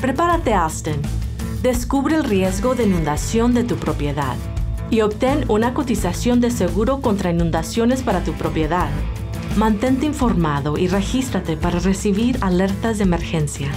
Prepárate, Austin. Descubre el riesgo de inundación de tu propiedad y obtén una cotización de seguro contra inundaciones para tu propiedad. Mantente informado y regístrate para recibir alertas de emergencia.